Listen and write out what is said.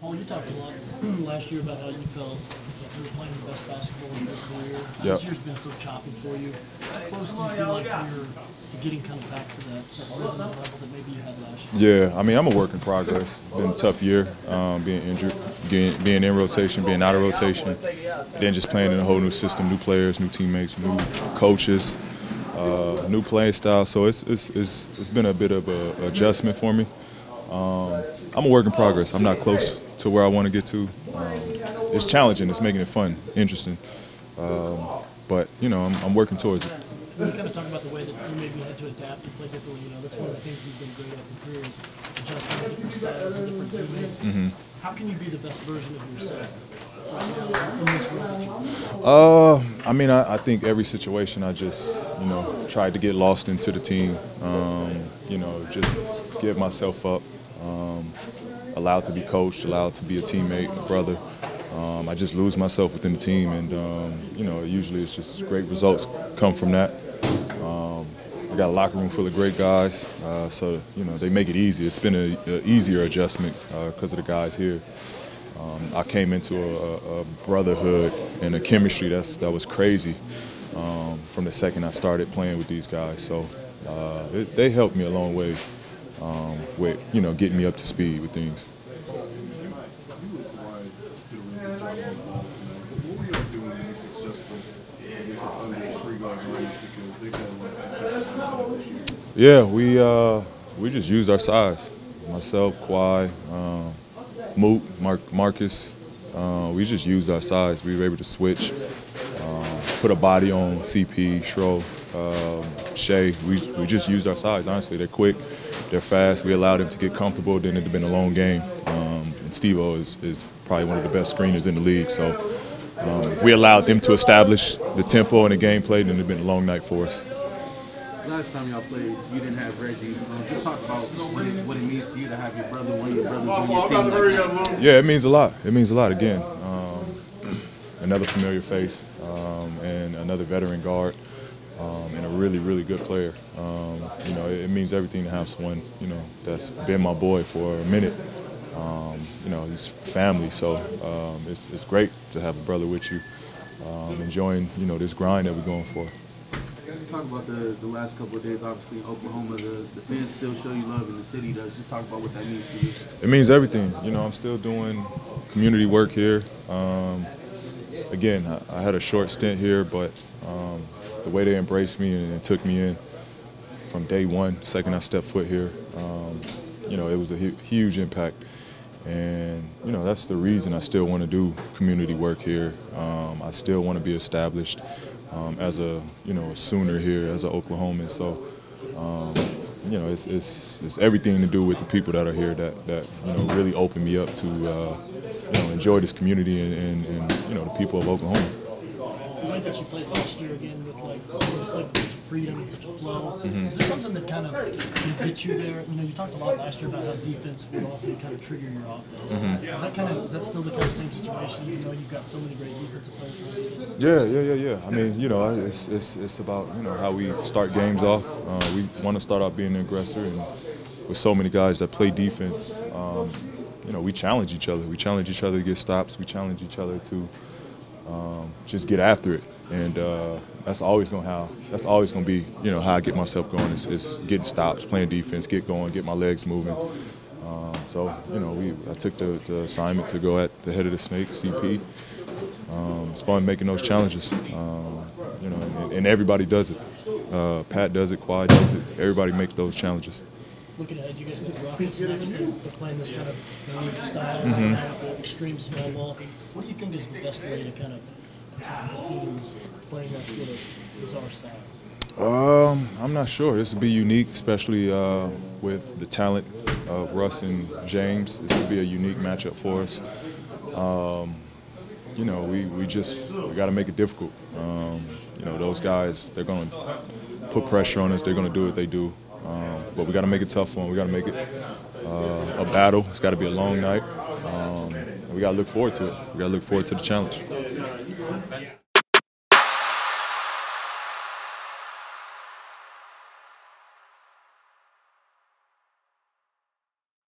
Paul, you talked a lot last year about how you felt that you were playing the best basketball in your career. Yep. This year's been so choppy for you. How close do you feel like you're getting kind of back to that, that level that maybe you had last year? Yeah, I mean, I'm a work in progress. Been a tough year, um, being injured, being, being in rotation, being out of rotation, then just playing in a whole new system, new players, new teammates, new coaches, uh, new playing style. So it's, it's, it's, it's been a bit of a adjustment for me. Um, I'm a work in progress. I'm not close to where I want to get to. Um, it's challenging. It's making it fun, interesting. Um, but you know, I'm, I'm working towards it. When you kind of talk about the way that you maybe had to adapt and play differently, you know, that's one of the things you've been great at in career is adjusting to different styles and different teammates. Mm-hmm. How can you be the best version of yourself right in this role that you're in? Uh, I mean, I, I think every situation I just, you know, tried to get lost into the team. Um, you know, just give myself up. Um, allowed to be coached, allowed to be a teammate, a brother. Um, I just lose myself within the team, and um, you know, usually it's just great results come from that. Um, I got a locker room full of great guys, uh, so you know they make it easy. It's been an easier adjustment because of the guys here. Um, I came into a, a, brotherhood and a chemistry that's that was crazy um, from the second I started playing with these guys. So uh, it, they helped me a long way um, with you know getting me up to speed with things. Yeah, we uh, we just used our size. Myself, Kawhi, um, Moot, Mark, Marcus. Uh, we just used our size. We were able to switch, put a body on CP, Schro, um, Shai. We, we just used our size. Honestly, they're quick, they're fast. We allowed them to get comfortable. Then it'd have been a long game. Um, and Steve-O is, is probably one of the best screeners in the league. So um, if we allowed them to establish the tempo and the gameplay, then it'd have been a long night for us. Last time y'all played, you didn't have Reggie. Um, just talk about what it, what it means to you to have your brother, one of your brothers on your team. Like that. Yeah, it means a lot. It means a lot. Again, another familiar face um, and another veteran guard um, and a really, really good player. Um, you know, it, it, means everything to have someone you know that's been my boy for a minute. Um, you know, he's family, so um, it's, it's great to have a brother with you, enjoying you know this grind that we're going for talk about the, the last couple of days. Obviously, in Oklahoma, the, the fans still show you love, and the city does. Just talk about what that means to you. It means everything. You know, I'm still doing community work here. Um, again, I, had a short stint here, but um, the way they embraced me and, took me in from day one, second I stepped foot here, um, you know, it was a hu huge impact. And, you know, that's the reason I still want to do community work here. Um, I still want to be established um, as a you know a Sooner here, as an Oklahoman. So um, you know it's, it's, it's everything to do with the people that are here that that you know really open me up to uh, you know enjoy this community and, and, and, you know the people of Oklahoma. The way that you played last year again with like, with like freedom and such a flow, mm-hmm. is there something that kind of can get you there? You know, you talked a lot last year about how defense would often kind of trigger your offense. Mm-hmm. Is that kind of is that still the kind of same situation, even though you've got so many great defensive players? Yeah, yeah, yeah, yeah. I mean, you know, it's it's it's about you know how we start games off. Uh, we want to start off being the aggressor, and with so many guys that play defense, um, you know, we challenge each other. We challenge each other to get stops. We challenge each other to um, just get after it. And uh, that's always gonna how that's always gonna be you know how I get myself going is, is getting stops, playing defense, get going, get my legs moving. Um, so you know we I took the, the, assignment to go at the head of the snake, CP. Um, it's fun making those challenges, um, you know, and, and, everybody does it. Uh, Pat does it, Quad does it. Everybody makes those challenges. Looking ahead, you guys got Rockets next. They're playing this kind of unique style, mm-hmm. extreme small ball. What do you think is the best way to kind of attack teams playing that sort of bizarre style? Um, I'm not sure. This would be unique, especially uh, with the talent of Russ and James. This would be a unique matchup for us. Um, you know, we, we just we got to make it difficult. Um, you know, those guys, they're going to put pressure on us. They're going to do what they do. Um, but we got to make it tough for them. We got to make it uh, a battle. It's got to be a long night. Um, we got to look forward to it. We got to look forward to the challenge.